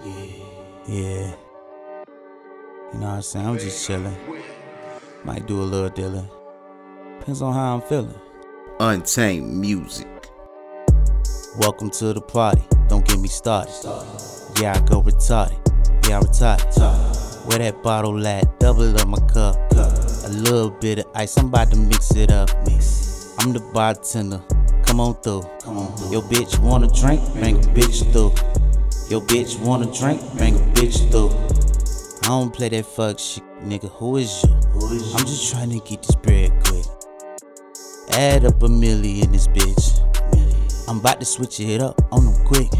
Yeah. Yeah. You know what I'm saying? I'm just chilling. Might do a little dealing. Depends on how I'm feeling. Untamed music. Welcome to the party. Don't get me started. Yeah, I go retarded. Yeah, I'm retarded. Where that bottle at? Double up my cup. A little bit of ice. I'm about to mix it up. I'm the bartender. Come on through. Come on through. Yo, bitch wanna drink? Bring a bitch through. Yo, bitch wanna drink? Bring a bitch through. I don't play that fuck shit, nigga. Who is you? I'm just trying to get this bread quick. Add up a million this bitch. I'm about to switch it up on them quick.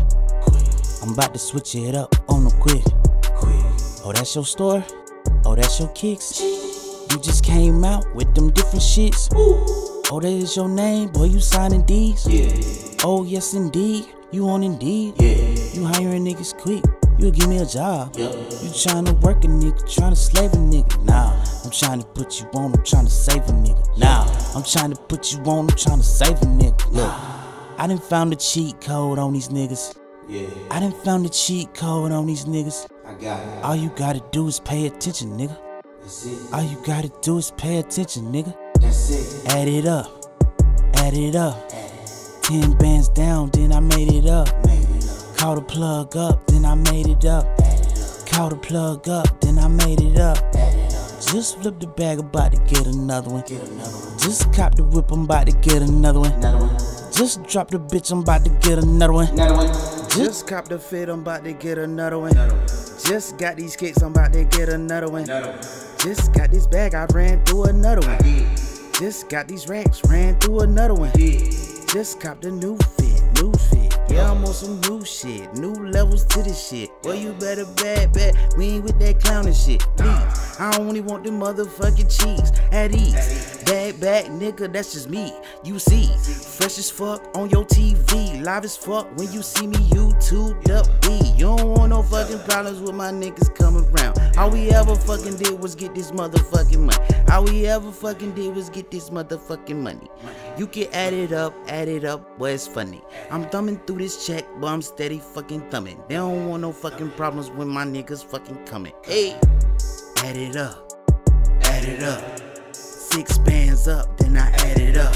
I'm about to switch it up on them quick. Oh, that's your store? Oh, that's your kicks? You just came out with them different shits. Oh, that is your name, boy. You signing D's? Yeah. Oh, yes, indeed. You on Indeed? Yeah. You hiring niggas quick. You give me a job. You trying to work a nigga, trying to slave a nigga. Nah, I'm trying to put you on, I'm trying to save a nigga. Nah, I'm trying to put you on, I'm trying to save a nigga. Look, I done found the cheat code on these niggas. Yeah, I done found the cheat code on these niggas. I got it. All you gotta do is pay attention, nigga. That's it. All you gotta do is pay attention, nigga. That's it. Add it up, add it up. Ten bands down, then I made it up. Call the plug up, then I made it up. Call the plug up, then I made it up. Just flip the bag, about to get another one. Just cop the whip, I'm about to get another one. Just drop the bitch, I'm about to get another one. Just cop the fit, I'm about to get another one. Just got these kicks, I'm about to get another one. Just got this bag, I ran through another one. Just got these racks, ran through another one. Just copped a new fit, new fit. Yeah, I'm on some new shit, new levels to this shit. Well, you better bad, bad. We ain't with that clowning shit. Please, I only want the motherfucking cheese at ease. Bad back, nigga, that's just me. You see, fresh as fuck on your TV, live as fuck when you see me YouTube up B. You don't fucking problems with my niggas coming around. All we ever fucking did was get this motherfucking money. All we ever fucking did was get this motherfucking money. You can add it up, add it up, but it's funny. I'm thumbing through this check, but I'm steady fucking thumbing. They don't want no fucking problems when my niggas fucking coming. Hey, add it up, add it up. Six bands up, then I add it up.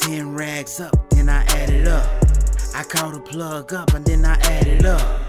Ten rags up, then I add it up. I call the plug up and then I add it up.